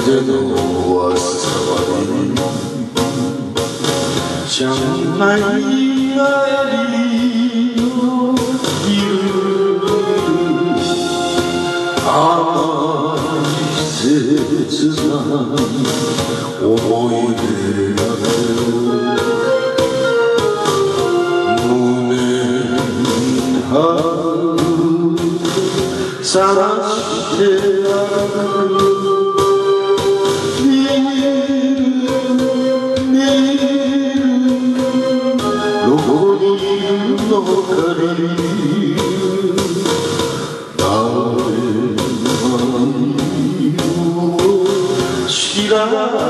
어제도 왔어 정말 이야기로 이루는 아이 세상 오해하고 눈에 하루 사랑해야 하고 るの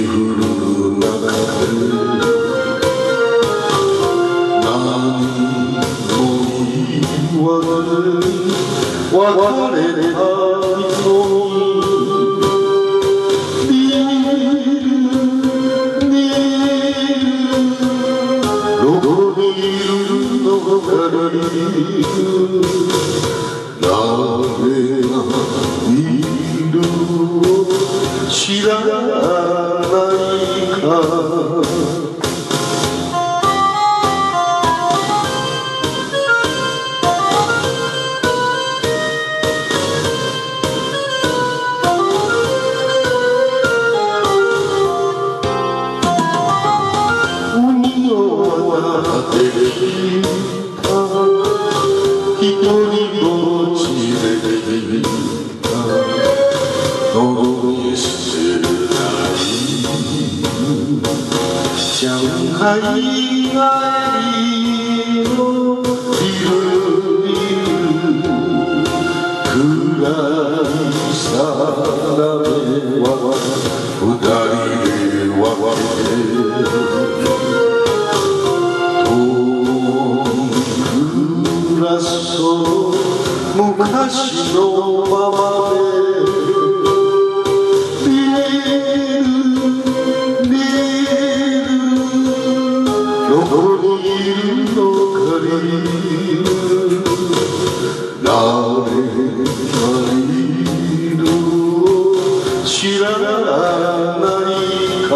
주어주는 와타레 하이소 시라나이카 上海と昔のままで見える見えるどこにいるのかにれないるを知らないか